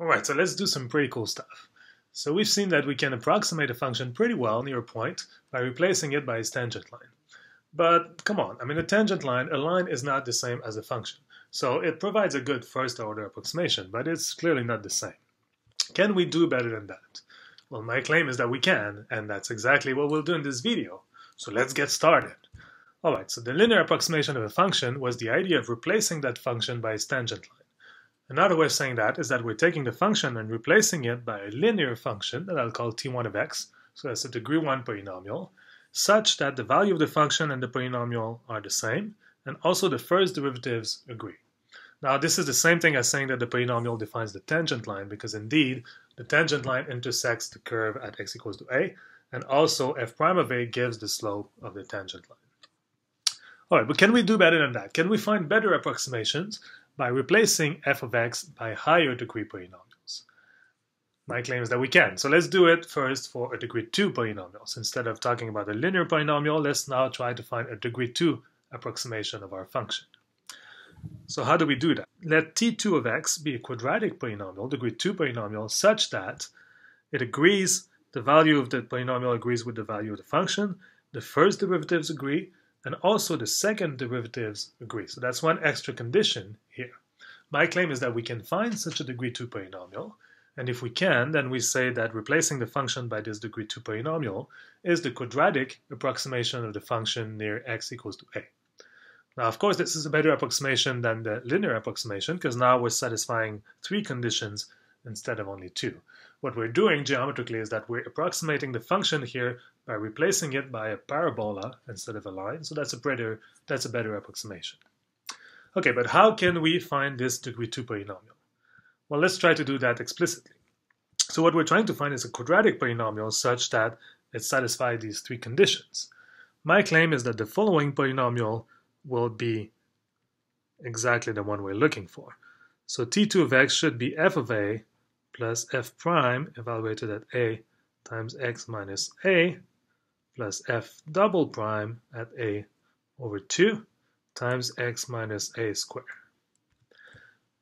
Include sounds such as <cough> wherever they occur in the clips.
Alright, so let's do some pretty cool stuff. So we've seen that we can approximate a function pretty well near a point by replacing it by its tangent line. But come on, I mean a tangent line, a line is not the same as a function. So it provides a good first order approximation, but it's clearly not the same. Can we do better than that? Well, my claim is that we can, and that's exactly what we'll do in this video. So let's get started. Alright, so the linear approximation of a function was the idea of replacing that function by its tangent line. Another way of saying that is that we're taking the function and replacing it by a linear function that I'll call t1 of x, so that's a degree 1 polynomial, such that the value of the function and the polynomial are the same, and also the first derivatives agree. Now this is the same thing as saying that the polynomial defines the tangent line, because indeed the tangent line intersects the curve at x equals to a, and also f prime of a gives the slope of the tangent line. Alright, but can we do better than that? Can we find better approximations by replacing f of x by higher degree polynomials. My claim is that we can. So let's do it first for a degree 2 polynomials. Instead of talking about a linear polynomial, let's now try to find a degree 2 approximation of our function. So how do we do that? Let t2 of x be a quadratic polynomial, degree 2 polynomial, such that it agrees, the value of the polynomial agrees with the value of the function, the first derivatives agree, and also the second derivatives agree. So that's one extra condition here. My claim is that we can find such a degree 2 polynomial, and if we can, then we say that replacing the function by this degree 2 polynomial is the quadratic approximation of the function near x equals to a. Now, of course, this is a better approximation than the linear approximation, because now we're satisfying three conditions instead of only two. What we're doing geometrically is that we're approximating the function here by replacing it by a parabola instead of a line, so that's a better, that's a better approximation. Okay, but how can we find this degree 2 polynomial? Well, let's try to do that explicitly. So what we're trying to find is a quadratic polynomial such that it satisfies these three conditions. My claim is that the following polynomial will be exactly the one we're looking for. So t2 of x should be f of a plus f prime evaluated at a times x minus a plus f double prime at a over 2 times x minus a squared.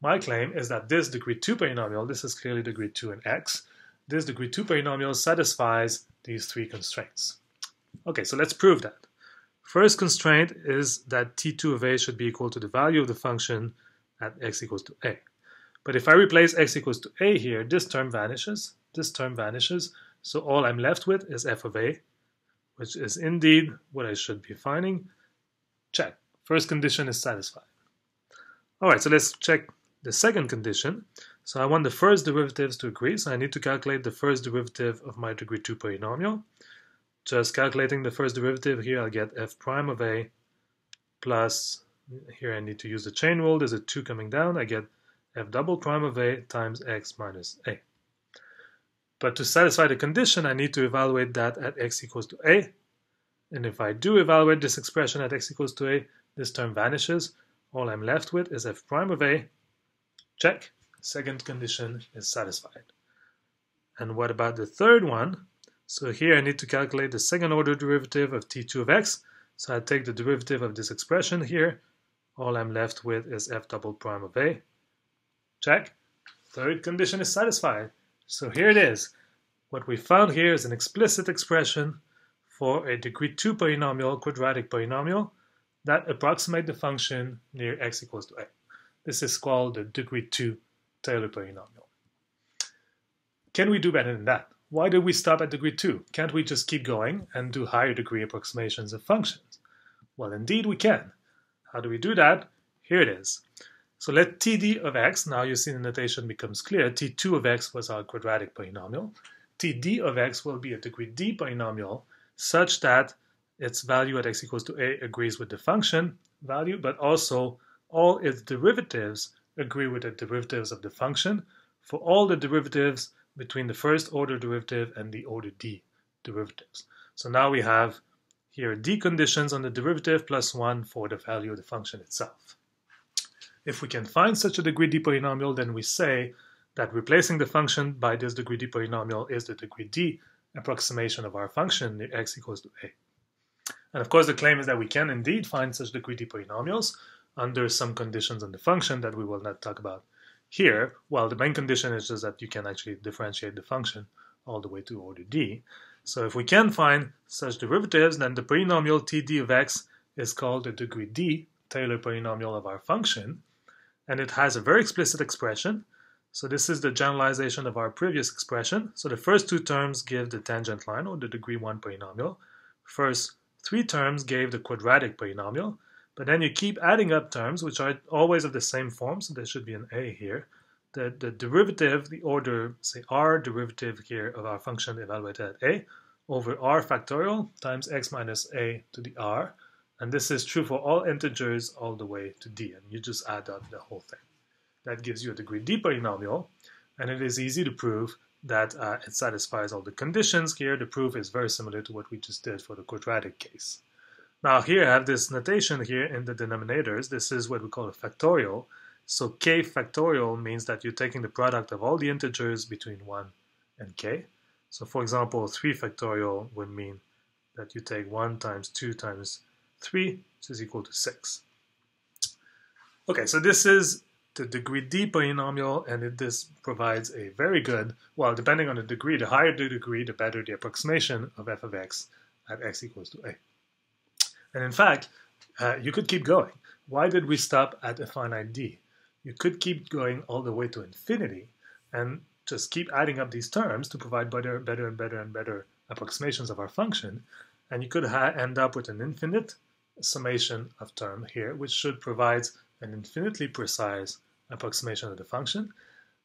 My claim is that this degree 2 polynomial, this is clearly degree 2 in x, this degree 2 polynomial satisfies these three constraints. Okay, so let's prove that. First constraint is that t2 of a should be equal to the value of the function at x equals to a. But if I replace x equals to a here, this term vanishes, this term vanishes, so all I'm left with is f of a, which is indeed what I should be finding. Check. First condition is satisfied. All right, so let's check the second condition. So I want the first derivatives to agree, so I need to calculate the first derivative of my degree 2 polynomial. Just calculating the first derivative here, I'll get f prime of a plus, here I need to use the chain rule, there's a 2 coming down, I get f double prime of a times x minus a. But to satisfy the condition, I need to evaluate that at x equals to a. And if I do evaluate this expression at x equals to a, this term vanishes. All I'm left with is f prime of a. Check. Second condition is satisfied. And what about the third one? So here I need to calculate the second order derivative of t2 of x. So I take the derivative of this expression here. All I'm left with is f double prime of a. Check. Third condition is satisfied. So here it is. What we found here is an explicit expression for a degree 2 polynomial, quadratic polynomial, that approximate the function near x equals to a. This is called the degree 2 Taylor polynomial. Can we do better than that? Why did we stop at degree 2? Can't we just keep going and do higher degree approximations of functions? Well, indeed we can. How do we do that? Here it is. So let td of x, now you see the notation becomes clear, t2 of x was our quadratic polynomial. td of x will be a degree d polynomial such that its value at x equals to a agrees with the function value, but also all its derivatives agree with the derivatives of the function for all the derivatives between the first order derivative and the order d derivatives. So now we have here d conditions on the derivative plus 1 for the value of the function itself. If we can find such a degree d polynomial, then we say that replacing the function by this degree d polynomial is the degree d approximation of our function near x equals to a. And of course, the claim is that we can indeed find such degree d polynomials under some conditions on the function that we will not talk about here, well, the main condition is just that you can actually differentiate the function all the way to order d. So if we can find such derivatives, then the polynomial td of x is called the degree d Taylor polynomial of our function, and it has a very explicit expression. So this is the generalization of our previous expression. So the first two terms give the tangent line, or the degree 1 polynomial. First three terms gave the quadratic polynomial, but then you keep adding up terms, which are always of the same form, so there should be an a here. The, the derivative, the order, say r derivative here of our function evaluated at a, over r factorial times x minus a to the r, and this is true for all integers all the way to d, and you just add up the whole thing. That gives you a degree d polynomial, and it is easy to prove that uh, it satisfies all the conditions here. The proof is very similar to what we just did for the quadratic case. Now here I have this notation here in the denominators. This is what we call a factorial. So k factorial means that you're taking the product of all the integers between 1 and k. So for example, 3 factorial would mean that you take 1 times 2 times 3, which is equal to 6. Okay, so this is the degree d polynomial, and it, this provides a very good, well, depending on the degree, the higher the degree, the better the approximation of f of x at x equals to a. And in fact, uh, you could keep going. Why did we stop at a finite d? You could keep going all the way to infinity and just keep adding up these terms to provide better, better and better and better approximations of our function. And you could end up with an infinite summation of term here, which should provide an infinitely precise approximation of the function.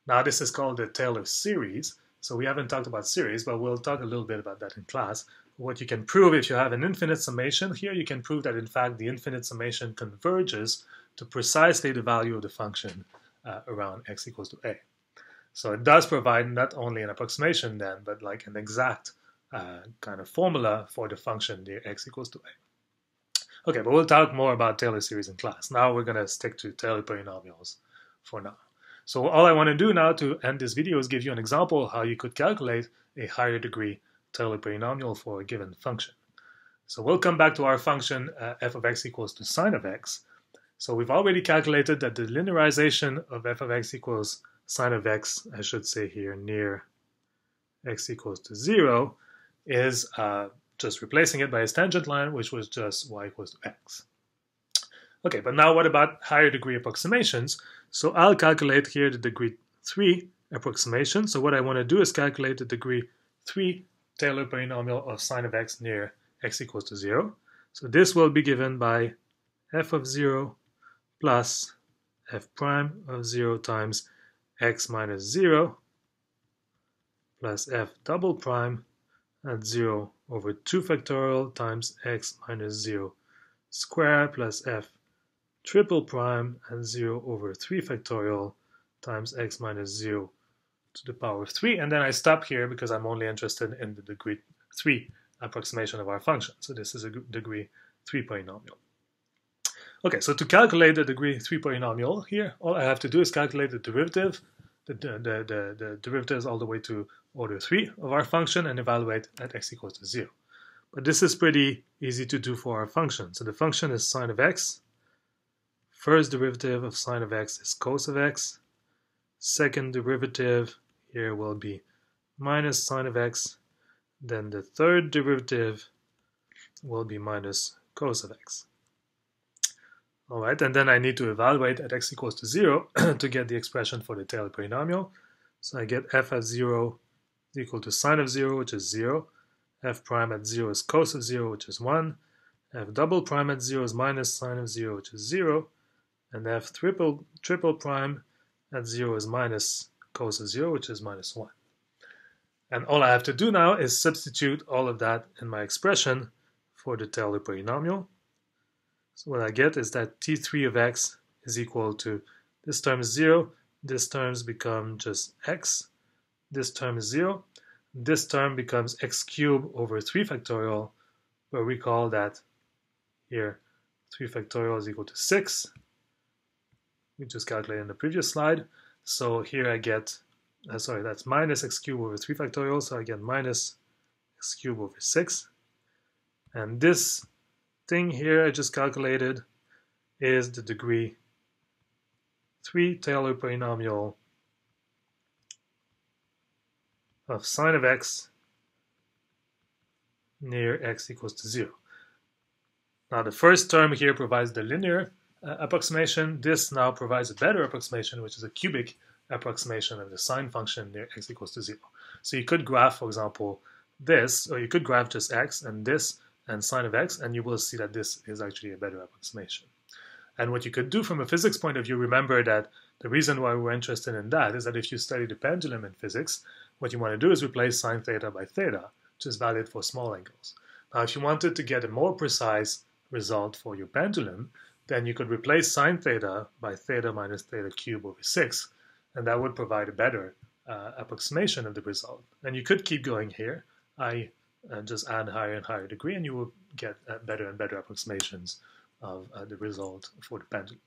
Now this is called the Taylor series. So we haven't talked about series, but we'll talk a little bit about that in class. What you can prove if you have an infinite summation here, you can prove that in fact the infinite summation converges to precisely the value of the function uh, around x equals to a. So it does provide not only an approximation then, but like an exact uh, kind of formula for the function near x equals to a. Okay, but we'll talk more about Taylor series in class. Now we're going to stick to Taylor polynomials for now. So all I want to do now to end this video is give you an example how you could calculate a higher degree Taylor polynomial for a given function. So we'll come back to our function uh, f of x equals to sine of x. So we've already calculated that the linearization of f of x equals sine of x, I should say here, near x equals to 0 is uh, just replacing it by a tangent line, which was just y equals to x. Okay, but now what about higher degree approximations? So I'll calculate here the degree 3 approximation. So what I want to do is calculate the degree 3 Taylor polynomial of sine of x near x equals to 0. So this will be given by f of 0 plus f prime of 0 times x minus 0 plus f double prime at 0 over 2 factorial times x minus 0 square plus f triple prime at 0 over 3 factorial times x minus 0 to the power of 3. And then I stop here because I'm only interested in the degree 3 approximation of our function. So this is a degree 3 polynomial. Okay, so to calculate the degree 3 polynomial here, all I have to do is calculate the derivative, the, the, the, the derivatives all the way to order 3 of our function and evaluate at x equals to 0. But this is pretty easy to do for our function. So the function is sine of x. First derivative of sine of x is cos of x. Second derivative here will be minus sine of x. Then the third derivative will be minus cos of x. All right, and then I need to evaluate at x equals to 0 <clears throat> to get the expression for the Taylor polynomial. So I get f of 0 is equal to sine of 0, which is 0. f prime at 0 is cos of 0, which is 1. f double prime at 0 is minus sine of 0, which is 0. And f triple, triple prime at 0 is minus cos of 0, which is minus 1. And all I have to do now is substitute all of that in my expression for the Taylor polynomial. So what I get is that t3 of x is equal to, this term is 0, this terms become just x, this term is 0. This term becomes x cubed over 3 factorial, where we call that here 3 factorial is equal to 6. We just calculated in the previous slide. So here I get, uh, sorry, that's minus x cubed over 3 factorial, so I get minus x cubed over 6. And this thing here I just calculated is the degree 3 Taylor polynomial of sine of x near x equals to 0. Now the first term here provides the linear uh, approximation. This now provides a better approximation, which is a cubic approximation of the sine function near x equals to 0. So you could graph, for example, this, or you could graph just x and this and sine of x, and you will see that this is actually a better approximation. And what you could do from a physics point of view, remember that the reason why we're interested in that is that if you study the pendulum in physics, what you want to do is replace sine theta by theta, which is valid for small angles. Now, if you wanted to get a more precise result for your pendulum, then you could replace sine theta by theta minus theta cubed over 6, and that would provide a better uh, approximation of the result. And you could keep going here. I uh, just add higher and higher degree, and you will get uh, better and better approximations of uh, the result for the pendulum.